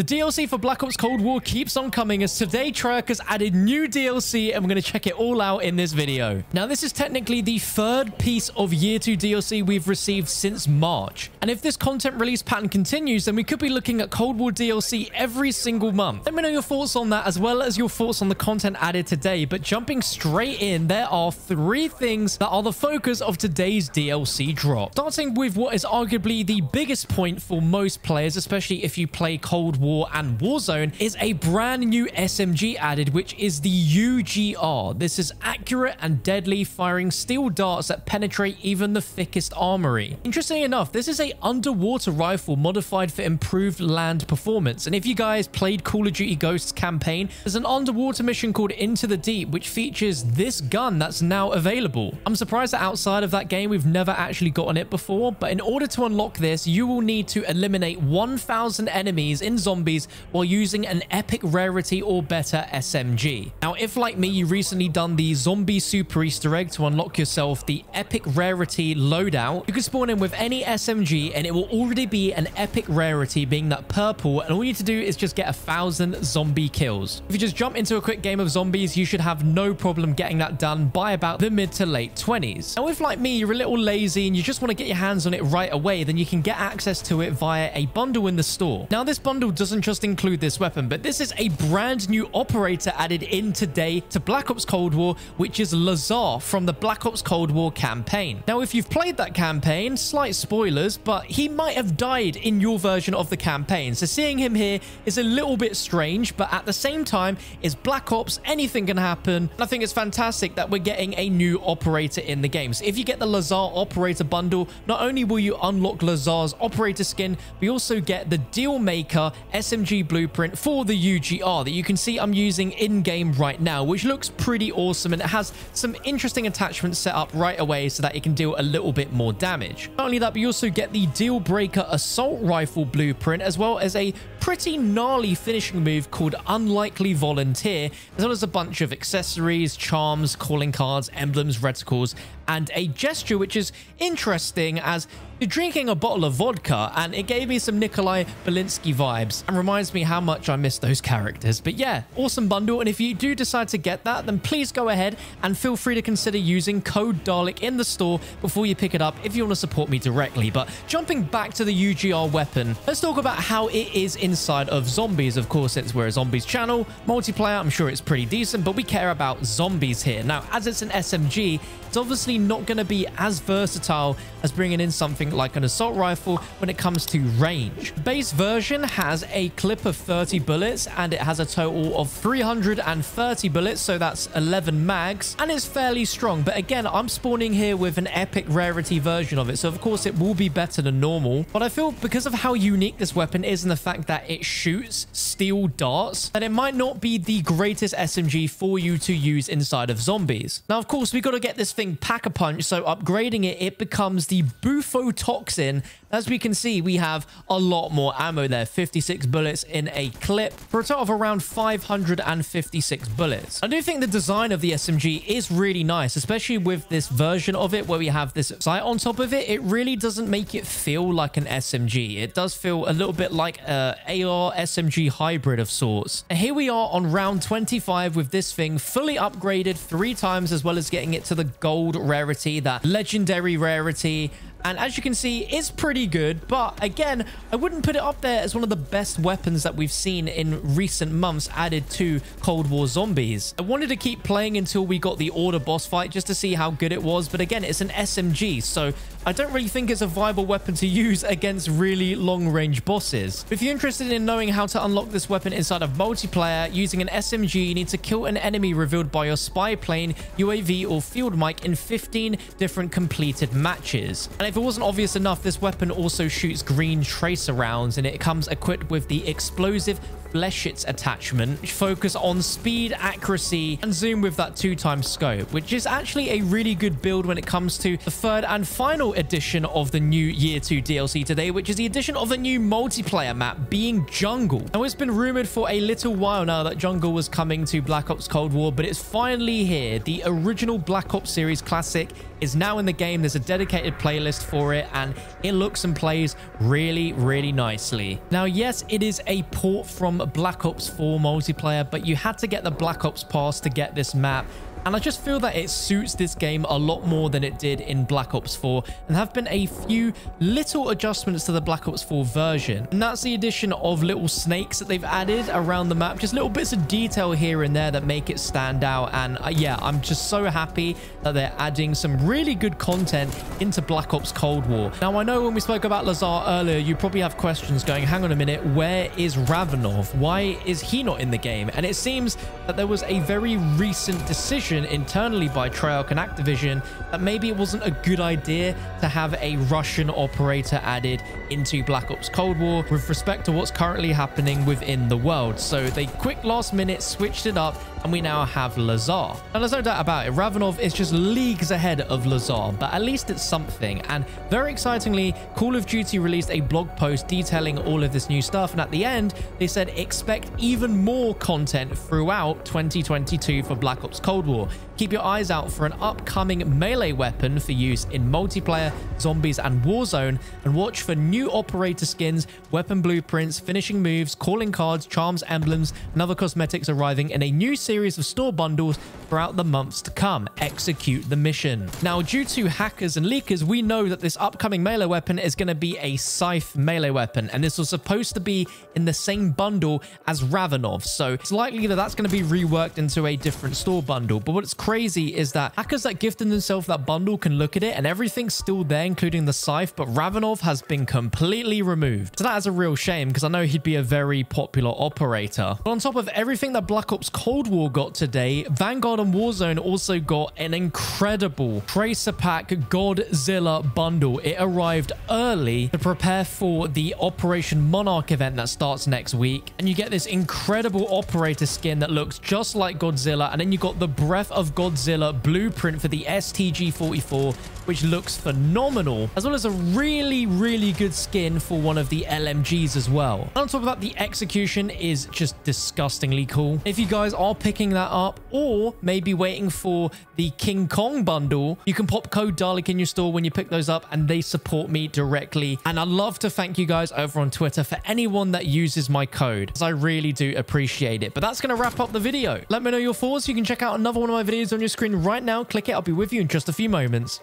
The DLC for Black Ops Cold War keeps on coming as today Treyarch has added new DLC and we're going to check it all out in this video. Now this is technically the third piece of year 2 DLC we've received since March. And if this content release pattern continues then we could be looking at Cold War DLC every single month. Let me know your thoughts on that as well as your thoughts on the content added today. But jumping straight in there are three things that are the focus of today's DLC drop. Starting with what is arguably the biggest point for most players especially if you play Cold War War and Warzone is a brand new SMG added, which is the UGR. This is accurate and deadly, firing steel darts that penetrate even the thickest armory. Interestingly enough, this is a underwater rifle modified for improved land performance. And if you guys played Call of Duty Ghosts campaign, there's an underwater mission called Into the Deep, which features this gun that's now available. I'm surprised that outside of that game, we've never actually gotten it before, but in order to unlock this, you will need to eliminate 1,000 enemies in zombies zombies while using an epic rarity or better SMG. Now, if like me, you recently done the zombie super Easter egg to unlock yourself the epic rarity loadout, you can spawn in with any SMG and it will already be an epic rarity being that purple and all you need to do is just get a thousand zombie kills. If you just jump into a quick game of zombies, you should have no problem getting that done by about the mid to late 20s. Now, if like me, you're a little lazy and you just want to get your hands on it right away, then you can get access to it via a bundle in the store. Now, this bundle doesn't just include this weapon, but this is a brand new operator added in today to Black Ops Cold War, which is Lazar from the Black Ops Cold War campaign. Now, if you've played that campaign, slight spoilers, but he might have died in your version of the campaign. So seeing him here is a little bit strange, but at the same time, is Black Ops, anything can happen. And I think it's fantastic that we're getting a new operator in the game. So if you get the Lazar operator bundle, not only will you unlock Lazar's operator skin, but also get the Deal Maker SMG blueprint for the UGR that you can see I'm using in-game right now, which looks pretty awesome and it has some interesting attachments set up right away so that it can deal a little bit more damage. Not only that, but you also get the Deal Breaker Assault Rifle blueprint as well as a pretty gnarly finishing move called Unlikely Volunteer, as well as a bunch of accessories, charms, calling cards, emblems, reticles, and a gesture which is interesting as you're drinking a bottle of vodka and it gave me some Nikolai Belinsky vibes and reminds me how much I miss those characters. But yeah, awesome bundle. And if you do decide to get that, then please go ahead and feel free to consider using code Dalek in the store before you pick it up if you want to support me directly. But jumping back to the UGR weapon, let's talk about how it is inside of zombies. Of course, since we're a zombies channel, multiplayer, I'm sure it's pretty decent, but we care about zombies here. Now, as it's an SMG, it's obviously not going to be as versatile as bringing in something like an assault rifle when it comes to range. Base version has a clip of 30 bullets and it has a total of 330 bullets, so that's 11 mags, and it's fairly strong. But again, I'm spawning here with an epic rarity version of it, so of course it will be better than normal. But I feel because of how unique this weapon is and the fact that it shoots steel darts, that it might not be the greatest SMG for you to use inside of zombies. Now, of course, we got to get this thing Pack-a-Punch, so upgrading it, it becomes the Bufotoxin. As we can see, we have a lot more ammo there, 56 bullets in a clip for a total of around 556 bullets. I do think the design of the SMG is really nice, especially with this version of it where we have this sight on top of it. It really doesn't make it feel like an SMG. It does feel a little bit like a AR SMG hybrid of sorts. And here we are on round 25 with this thing fully upgraded three times as well as getting it to the gold gold rarity, that legendary rarity, and as you can see, it's pretty good. But again, I wouldn't put it up there as one of the best weapons that we've seen in recent months added to Cold War Zombies. I wanted to keep playing until we got the Orda boss fight just to see how good it was. But again, it's an SMG, so I don't really think it's a viable weapon to use against really long-range bosses. If you're interested in knowing how to unlock this weapon inside of multiplayer, using an SMG, you need to kill an enemy revealed by your spy plane, UAV, or field mic in 15 different completed matches. And if it wasn't obvious enough, this weapon also shoots green tracer rounds and it comes equipped with the explosive Bleshitz attachment, which focus on speed, accuracy, and zoom with that two times scope, which is actually a really good build when it comes to the third and final edition of the new Year 2 DLC today, which is the addition of a new multiplayer map being Jungle. Now, it's been rumored for a little while now that Jungle was coming to Black Ops Cold War, but it's finally here. The original Black Ops series classic is now in the game. There's a dedicated playlist for it, and it looks and plays really, really nicely. Now, yes, it is a port from Black Ops 4 multiplayer, but you had to get the Black Ops Pass to get this map, and I just feel that it suits this game a lot more than it did in Black Ops 4 and have been a few little adjustments to the Black Ops 4 version. And that's the addition of little snakes that they've added around the map. Just little bits of detail here and there that make it stand out. And uh, yeah, I'm just so happy that they're adding some really good content into Black Ops Cold War. Now, I know when we spoke about Lazar earlier, you probably have questions going, hang on a minute, where is Ravenov? Why is he not in the game? And it seems that there was a very recent decision internally by Treyarch and Activision that maybe it wasn't a good idea to have a Russian operator added into Black Ops Cold War with respect to what's currently happening within the world. So they quick last minute switched it up and we now have Lazar. Now, there's no doubt about it. Ravenov is just leagues ahead of Lazar, but at least it's something. And very excitingly, Call of Duty released a blog post detailing all of this new stuff. And at the end, they said expect even more content throughout 2022 for Black Ops Cold War. Keep your eyes out for an upcoming melee weapon for use in multiplayer, zombies, and Warzone, and watch for new operator skins, weapon blueprints, finishing moves, calling cards, charms, emblems, and other cosmetics arriving in a new series of store bundles throughout the months to come. Execute the mission. Now, due to hackers and leakers, we know that this upcoming melee weapon is going to be a Scythe melee weapon, and this was supposed to be in the same bundle as Ravenov, so it's likely that that's going to be reworked into a different store bundle. But what's crazy is that hackers that gifted themselves that bundle can look at it and everything's still there, including the Scythe, but Ravenov has been completely removed. So that is a real shame because I know he'd be a very popular operator. But on top of everything that Black Ops Cold War got today, Vanguard and Warzone also got an incredible Tracer Pack Godzilla bundle. It arrived early to prepare for the Operation Monarch event that starts next week. And you get this incredible operator skin that looks just like Godzilla. And then you got the Breath of Godzilla blueprint for the STG-44, which looks phenomenal, as well as a really, really good skin for one of the LMGs as well. And on top of that, the execution is just disgustingly cool. If you guys are picking that up or maybe waiting for the King Kong bundle, you can pop code Dalek in your store when you pick those up and they support me directly. And I'd love to thank you guys over on Twitter for anyone that uses my code, as I really do appreciate it. But that's going to wrap up the video. Let me know your thoughts. You can check out another one of my videos on your screen right now. Click it. I'll be with you in just a few moments.